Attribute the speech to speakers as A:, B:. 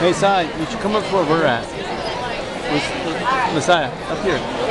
A: Hey, Sai, you should come up to where we're at. Messiah, up here.